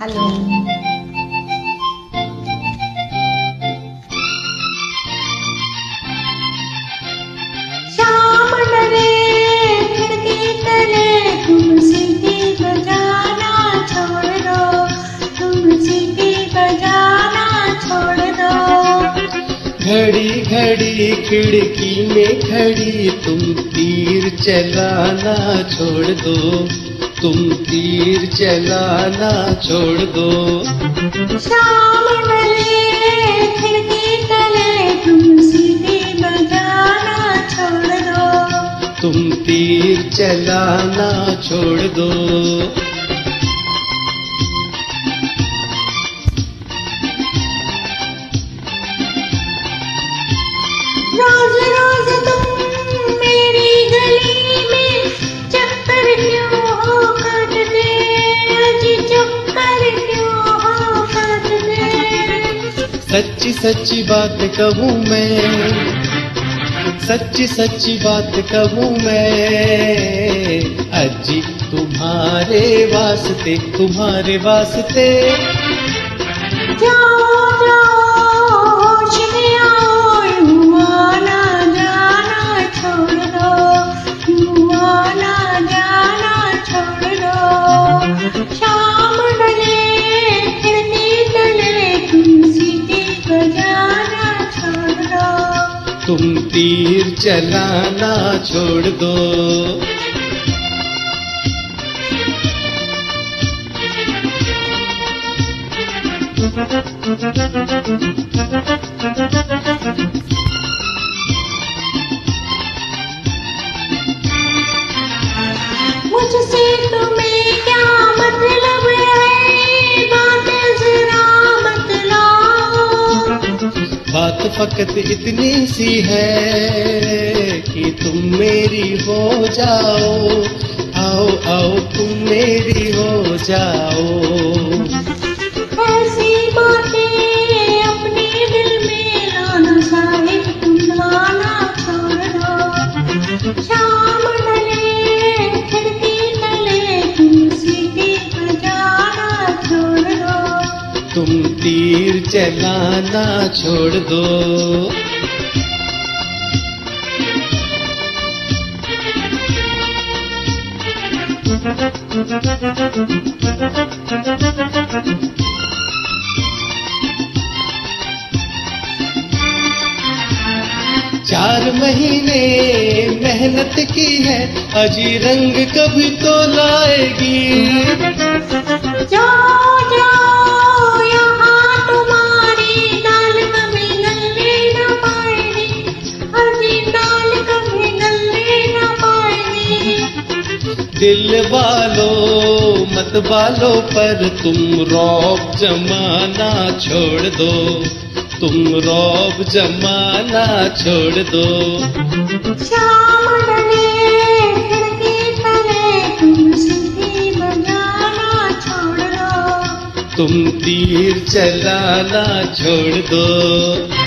Hello. सीटी बजाना छोड़ दो तुम सीटी बजाना छोड़ दो। घड़ी घड़ी, खिड़की में खड़ी, तुम तीर चलाना छोड़ दो। तुम तीर चलाना छोड़ दो। खिड़की तले तुम सीटी बजाना छोड़ दो। तुम तीर चलाना छोड़ दो। सच्ची सच्ची बात कहूँ मैं। सच्ची सच्ची बात कहूँ मैं। अजी, तुम्हारे वास्ते तुम्हारे वास्ते। जाओ जाओ। तुम तीर चलाना छोड़ दो। बात फकत इतनी सी है कि तुम मेरी हो जाओ, आओ आओ, तुम मेरी हो जाओ। ऐसी बातें चलाना छोड़ दो। चार महीने मेहनत की है अजी रंग कभी तो लाएगी। जाओ दिल वालों मत वालों पर तुम रौब जमाना छोड़ दो। तुम रौब जमाना छोड़ दो। तुम तीर चलाना छोड़ दो।